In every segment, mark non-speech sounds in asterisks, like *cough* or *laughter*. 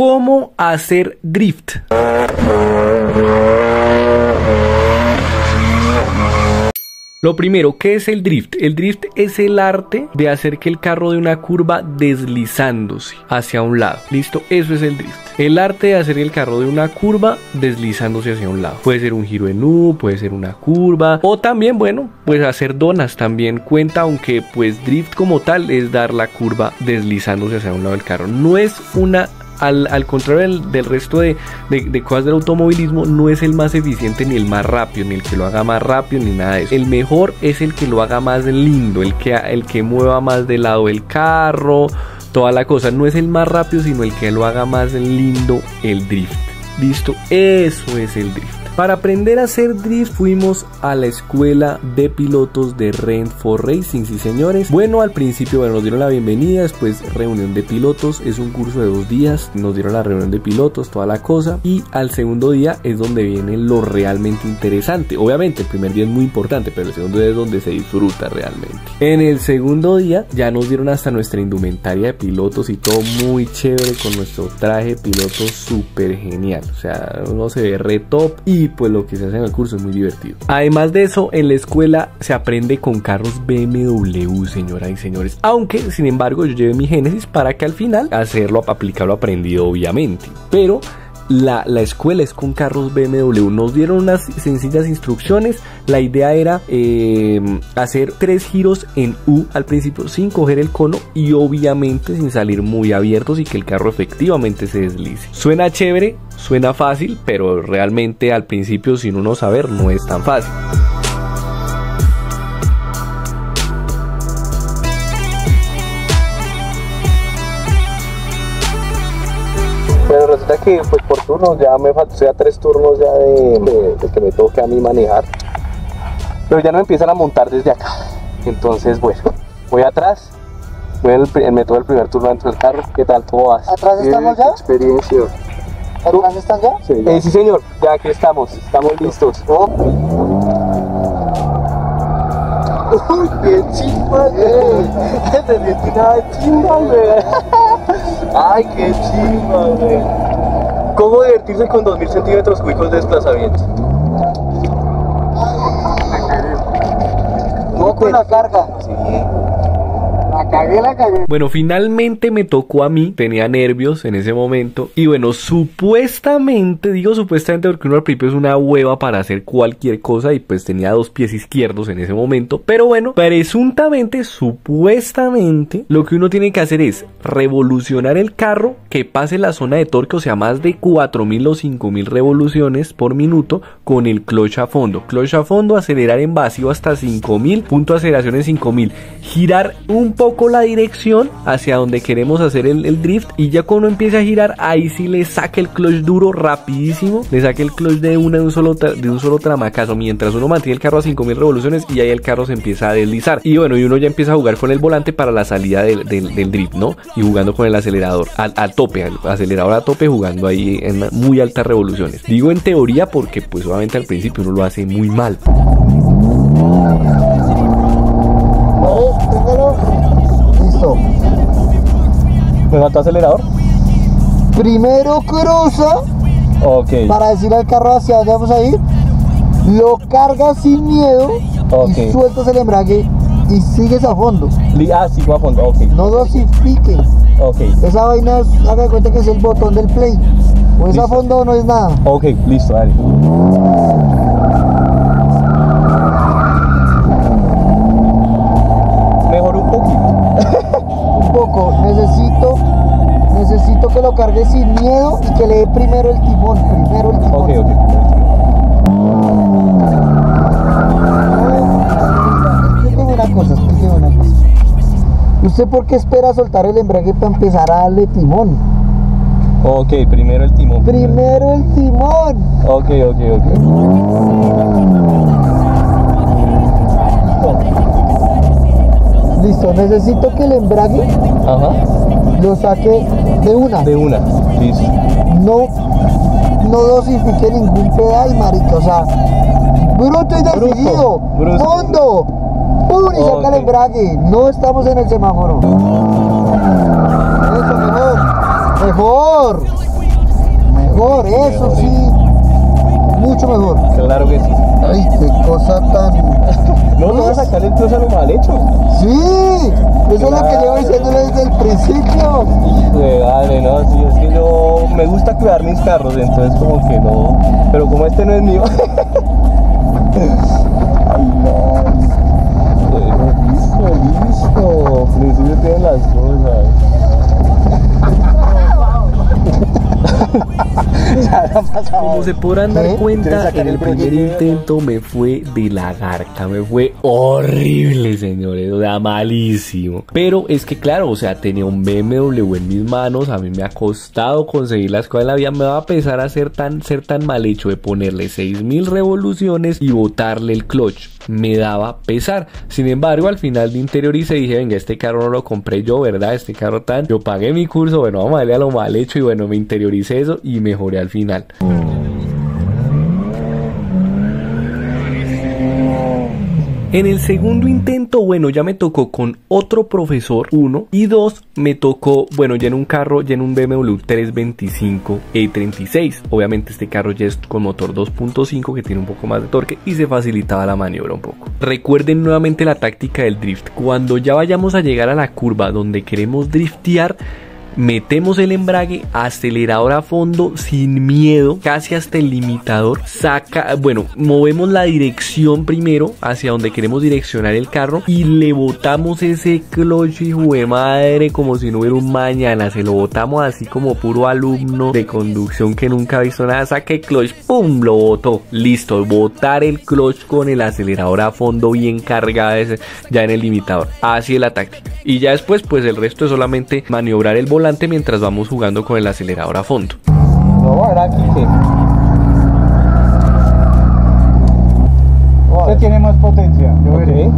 cómo hacer drift. Lo primero, ¿qué es el drift? El drift es el arte de hacer que el carro de una curva deslizándose hacia un lado. ¿Listo? Eso es el drift. El arte de hacer el carro de una curva deslizándose hacia un lado. Puede ser un giro en U, puede ser una curva. O también, bueno, pues hacer donas también cuenta, aunque pues drift como tal es dar la curva deslizándose hacia un lado del carro. No es una al, contrario del, resto de, cosas del automovilismo, no es el más eficiente ni el más rápido, ni el que lo haga más rápido, ni nada de eso. El mejor es el que lo haga más lindo, el que, el que mueva más de lado el carro, toda la cosa. No es el más rápido, sino el que lo haga más lindo el drift. Listo, eso es el drift. Para aprender a hacer drift fuimos a la escuela de pilotos de Rent for Racing, sí señores. Bueno, al principio bueno, nos dieron la bienvenida, después reunión de pilotos, es un curso de dos días, nos dieron la reunión de pilotos, toda la cosa. Y al segundo día es donde viene lo realmente interesante. Obviamente el primer día es muy importante, pero el segundo día es donde se disfruta realmente. En el segundo día ya nos dieron hasta nuestra indumentaria de pilotos y todo muy chévere con nuestro traje piloto súper genial. O sea, uno se ve re top y pues lo que se hace en el curso es muy divertido. Además de eso, en la escuela se aprende con carros BMW, señoras y señores. Aunque, sin embargo, yo llevé mi Génesis para que al final hacerlo, aplicarlo aprendido, obviamente. Pero la, escuela es con carros BMW. Nos dieron unas sencillas instrucciones. La idea era eh, hacer tres giros en U al principio sin coger el cono y obviamente sin salir muy abiertos y que el carro efectivamente se deslice. Suena chévere, suena fácil, pero realmente al principio sin uno saber no es tan fácil. Pero resulta que pues por turnos ya me faltan ya tres turnos ya de, que me toque a mí manejar. Pero ya no empiezan a montar desde acá. Entonces bueno, voy atrás. Voy el, el método del primer turno dentro del carro. ¿Qué tal? ¿Cómo vas? ¿Atrás estamos ya? Experiencia. ¿Atrás están ya? Sí, Eh, sí señor, ya aquí estamos, estamos listos. Oh. Uy, qué chimba, güey. Se siente una chimba, güey. Ay, qué chimba, güey. ¿Cómo divertirse con 2000 centímetros cúbicos de desplazamiento? No con la carga. Sí. Bueno, finalmente me tocó a mí, tenía nervios en ese momento. Y bueno, supuestamente, digo supuestamente porque uno al principio es una hueva para hacer cualquier cosa y pues tenía dos pies izquierdos en ese momento. Pero bueno, presuntamente, supuestamente, lo que uno tiene que hacer es revolucionar el carro que pase la zona de torque, o sea, más de 4000 o 5000 revoluciones por minuto con el clutch a fondo. Clutch a fondo, acelerar en vacío hasta 5000, punto de aceleración en 5000. Girar un poco la dirección hacia donde queremos hacer el, drift y ya cuando empiece a girar ahí sí le saque el clutch duro rapidísimo, le saque el clutch de una de un solo de un solo tramacazo mientras uno mantiene el carro a 5000 revoluciones y ahí el carro se empieza a deslizar y bueno y uno ya empieza a jugar con el volante para la salida del, drift, ¿no? Y jugando con el acelerador al, tope, al acelerador a tope jugando ahí en muy altas revoluciones. Digo en teoría porque pues obviamente al principio uno lo hace muy mal. ¿Me faltó acelerador? Primero cruza para decirle al carro hacia dónde vamos a ir. Lo cargas sin miedo y sueltas el embrague y sigues a fondo. Ah, sigo a fondo, ok. No dosifiques. Ok. Esa vaina, es- haga de cuenta que es el botón del play. O es a fondo o no es nada. Ok, listo, dale. Que le dé primero el timón. Primero el timón. Ok, ok. Explíqueme una cosa, explíqueme una cosa. ¿Usted por qué espera soltar el embrague para empezar a darle timón? Ok, primero el timón. Primero el timón. Ok, ok, ok. Listo, necesito que el embrague Ajá. lo saque de una. De una. Listo. No, no dosifique ningún pedal, marica. O sea, bruto y decidido. bruto. Fondo. ¡Pum! Y saca el embrague. No estamos en el semáforo. Eso, mejor. Mejor. mejor, eso sí. Mucho mejor. Claro que sí. Ay, qué cosa tan. *laughs* No, no vas a sacar trozo a lo mal hecho. Sí, eso es lo que llevo diciendo desde el principio. Hijo no, sí, es que yo me gusta cuidar mis carros, entonces como que no. Pero como este no es mío. *laughs* Ay, no. Listo, listo. Principio tienen las cosas. ya la pasamos. *laughs* Como se podrán dar ¿Eh? cuenta, ¿Quieres sacar en el primer intento me fue de la garca, me fue horrible, señores, o sea, malísimo. Pero es que claro, o sea, tenía un BMW en mis manos, a mí me ha costado conseguir las cosas en la vida, me va a pesar a ser tan, ser tan mal hecho de ponerle 6000 revoluciones y botarle el clutch. Me daba pesar. Sin embargo, al final de interiorice y dije, venga, este carro no lo compré yo, ¿verdad? Este carro tan. Yo pagué mi curso, bueno, vamos a darle a lo mal hecho y bueno, me interioricé eso y mejoré al final. En el segundo intento, bueno, ya me tocó con otro profesor, uno, y dos, me tocó, bueno, ya en un carro, ya en un BMW 325 E36. Obviamente este carro ya es con motor 2.5 que tiene un poco más de torque y se facilitaba la maniobra un poco. Recuerden nuevamente la táctica del drift. Cuando ya vayamos a llegar a la curva donde queremos driftear, metemos el embrague, acelerador a fondo, sin miedo, casi hasta el limitador, saca, bueno, movemos la dirección primero hacia donde queremos direccionar el carro y le botamos ese clutch y de madre como si no hubiera un mañana, se lo botamos así como puro alumno de conducción que nunca ha visto nada, saque clutch, pum, lo botó, listo, botar el clutch con el acelerador a fondo bien cargado ya en el limitador, así es la táctica, y ya después pues el resto es solamente maniobrar el volante mientras vamos jugando con el acelerador a fondo. No, aquí que. Este tiene más potencia, yo veré. Ok.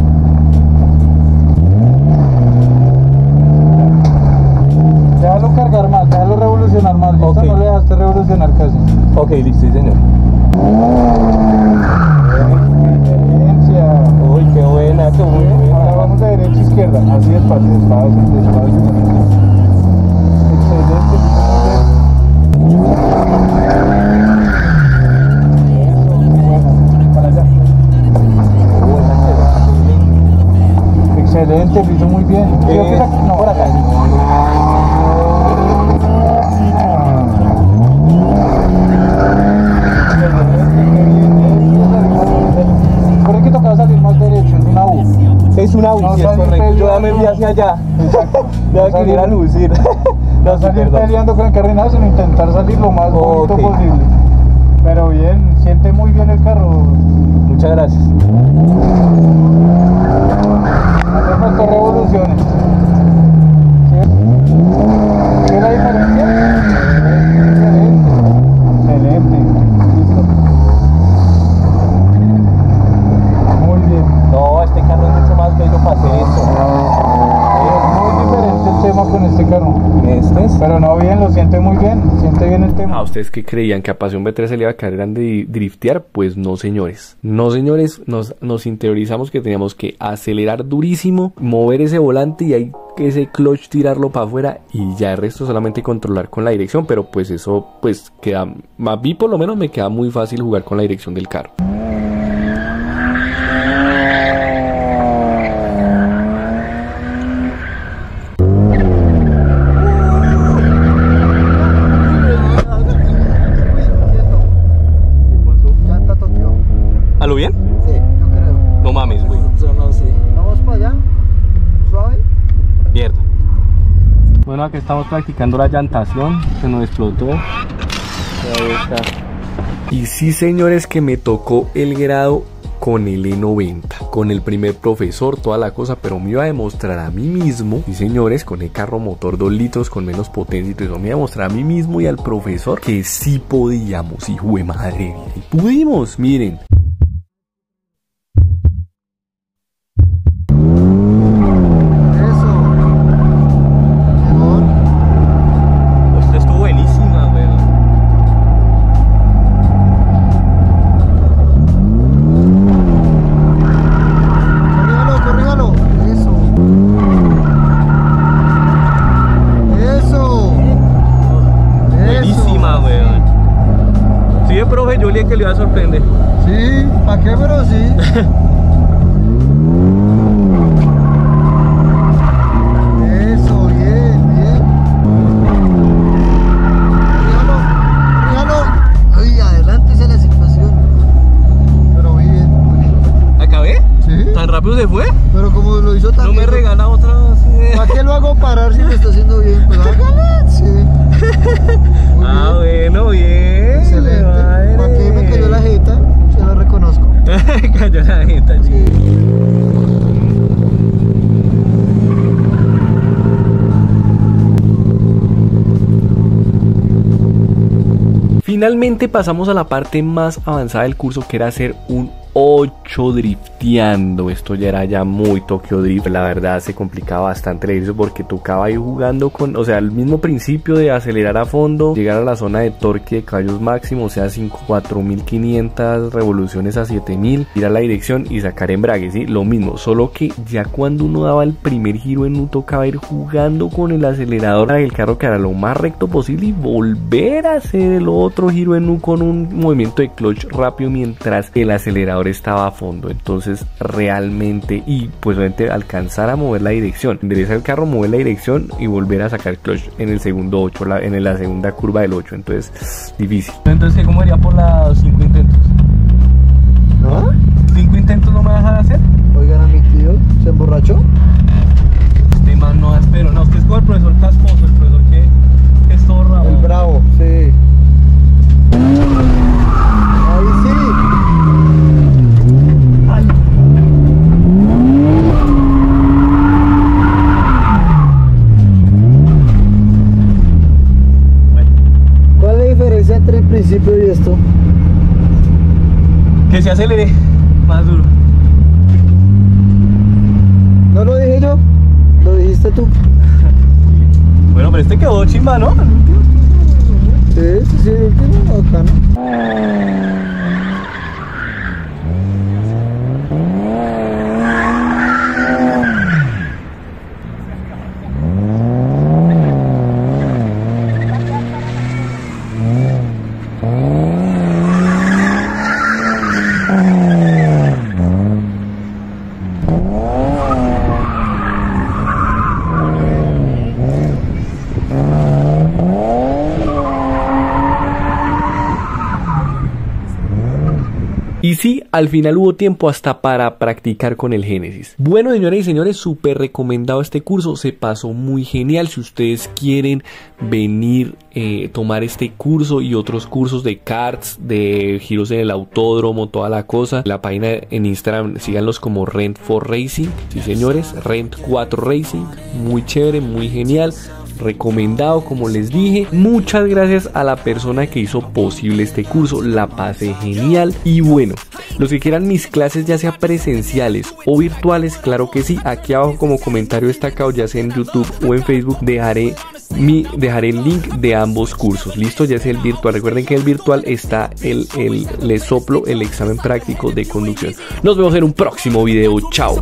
Déjalo cargar más, déjalo revolucionar más. ¿listo? Ok. No le dejaste revolucionar casi. Ok, listo, sí, señor. Uy, qué buena, qué buena. Ahora vamos de derecha a izquierda. Así despacio, despacio, No que ir a lucir. *laughs* No salir peleando con el carro sino intentar salir lo más bonito Ok. posible. Pero bien, siente muy bien el carro. Muchas gracias. Faltó revoluciones. ¿Sí? ¿Ve la diferencia? Pero no bien, lo siente muy bien. Siente bien el tema. ¿A ustedes que creían que a Pasión B3 se le iba a caer grande driftear? Pues no, señores. No, señores, nos, nos interiorizamos que teníamos que acelerar durísimo, mover ese volante y ahí ese clutch tirarlo para afuera y ya el resto solamente controlar con la dirección, pero pues eso pues queda, a mí por lo menos me queda muy fácil jugar con la dirección del carro. Estamos practicando la llantación, se nos explotó. Y sí, señores, que me tocó el grado con el E90, con el primer profesor, toda la cosa, pero me iba a demostrar a mí mismo, y señores, con el carro motor 2 litros con menos potencia todo eso, me iba a demostrar a mí mismo y al profesor que sí podíamos, hijo de madre, pudimos, miren. Cayó la. Finalmente pasamos a la parte más avanzada del curso que era hacer un 8 drifteando. Esto ya era ya muy Tokyo Drift. La verdad se complicaba bastante el ejercicio porque tocaba ir jugando con, o sea, el mismo principio de acelerar a fondo, llegar a la zona de torque de caballos máximo, o sea, 5, 4500 revoluciones a 7000, ir a la dirección y sacar embrague, ¿sí? Lo mismo, solo que ya cuando uno daba el primer giro en U tocaba ir jugando con el acelerador para que el carro quedara lo más recto posible y volver a hacer el otro giro en U con un movimiento de clutch rápido mientras el acelerador estaba a fondo. Entonces realmente y pues realmente alcanzar a mover la dirección. Enderezar el carro, mover la dirección y volver a sacar clutch en el segundo 8, la- en la segunda curva del 8. Entonces difícil. Entonces, ¿cómo haría por los 5 intentos? ¿No? ¿5 intentos no me dejan hacer? Oigan a mi tío, ¿se emborrachó? Este man no espero. No, usted es como el profesor casposo, el profesor que, que es todo rabo. El bravo, sí. Ahí sí. ¿Cuál es la diferencia entre el principio y esto? Que se acelere más duro. ¿No lo dije yo? ¿Lo dijiste tú? *laughs* Bueno, pero este quedó chimba, ¿no? Sí, sí, sí, el último, bacano. Y sí, al final hubo tiempo hasta para practicar con el Génesis. Bueno, señoras y señores, súper recomendado este curso. Se pasó muy genial. Si ustedes quieren venir, eh, tomar este curso y otros cursos de karts, de giros en el autódromo, toda la cosa, la página en Instagram, síganlos como Rent 4 Racing. Sí, señores, Rent 4 Racing. Muy chévere, muy genial recomendado como les dije. Muchas gracias a la persona que hizo posible este curso la pasé genial. Y bueno los que quieran mis clases ya sea presenciales o virtuales claro que sí aquí abajo como comentario destacado ya sea en youtube o en facebook dejaré mi, dejaré el link de ambos cursos. Listo ya sea el virtual. Recuerden que el virtual está el, el les soplo el examen práctico de conducción. Nos vemos en un próximo video. Chao